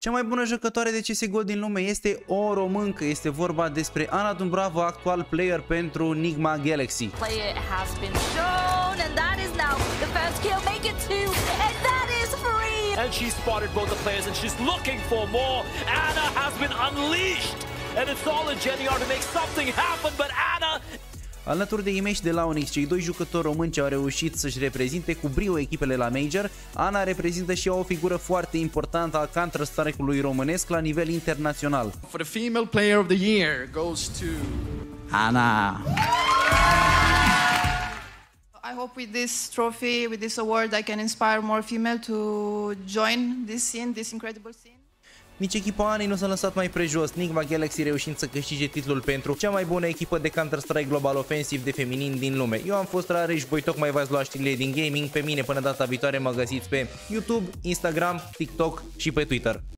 Cea mai bună jucătoare de CSGO din lume este o româncă. Este vorba despre Ana Dumbrava, actual player pentru Nigma Galaxy. Player has been shown and that is now the first kill, make it two, and that is free! And she spotted both the players and she's looking for more. Anna has been unleashed. And it's all in Jenny R to make something happen, but Anna Alături de Imeș de la Onyx, cei doi jucători români ce au reușit să-și reprezinte cu brio echipele la Major, Ana reprezintă și o figură foarte importantă a Counter-Strike-ului românesc la nivel internațional. For the female player of the year goes to Ana! I hope with this trophy, with this award, I can inspire more female to join this scene, this incredible scene. Nici echipa Anei nu s-a lăsat mai prejos, Nigma Galaxy reușind să câștige titlul pentru cea mai bună echipă de Counter-Strike Global Offensive de feminin din lume. Eu am fost Rareș, voi tocmai v-ați luat știrile din gaming, pe mine până data viitoare mă găsiți pe YouTube, Instagram, TikTok și pe Twitter.